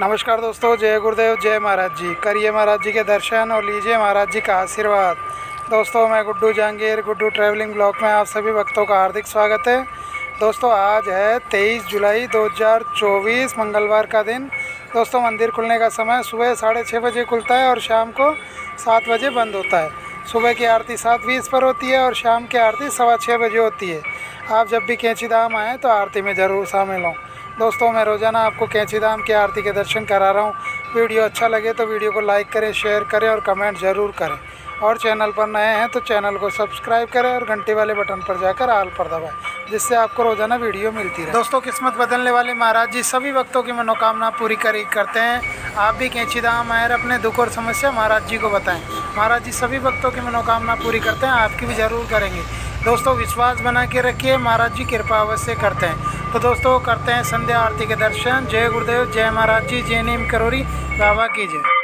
नमस्कार दोस्तों, जय गुरुदेव, जय महाराज जी। करिए महाराज जी के दर्शन और लीजिए महाराज जी का आशीर्वाद। दोस्तों, मैं गुड्डू जहांगीर, गुड्डू ट्रैवलिंग ब्लॉक में आप सभी भक्तों का हार्दिक स्वागत है। दोस्तों, आज है 23 जुलाई 2024 मंगलवार का दिन। दोस्तों, मंदिर खुलने का समय सुबह साढ़े छः बजे खुलता है और शाम को सात बजे बंद होता है। सुबह की आरती सात बीस पर होती है और शाम की आरती सवा छः बजे होती है। आप जब भी कैंची धाम आएँ तो आरती में ज़रूर शामिल हों। दोस्तों, मैं रोज़ाना आपको कैंची धाम की आरती के दर्शन करा रहा हूँ। वीडियो अच्छा लगे तो वीडियो को लाइक करें, शेयर करें और कमेंट ज़रूर करें। और चैनल पर नए हैं तो चैनल को सब्सक्राइब करें और घंटे वाले बटन पर जाकर आल पर दबाएँ, जिससे आपको रोज़ाना वीडियो मिलती रहे। दोस्तों, किस्मत बदलने वाले महाराज जी सभी वक्तों की मनोकामना पूरी करी करते हैं। आप भी कैंची धाम आए अपने दुख और समस्या महाराज जी को बताएँ। महाराज जी सभी वक्तों की मनोकामना पूरी करते हैं, आपकी भी ज़रूर करेंगे। दोस्तों, विश्वास बना के रखिए, महाराज जी कृपा अवश्य करते हैं। तो दोस्तों, करते हैं संध्या आरती के दर्शन। जय गुरुदेव, जय महाराज जी, जय नीम करोरी। बाबा की जय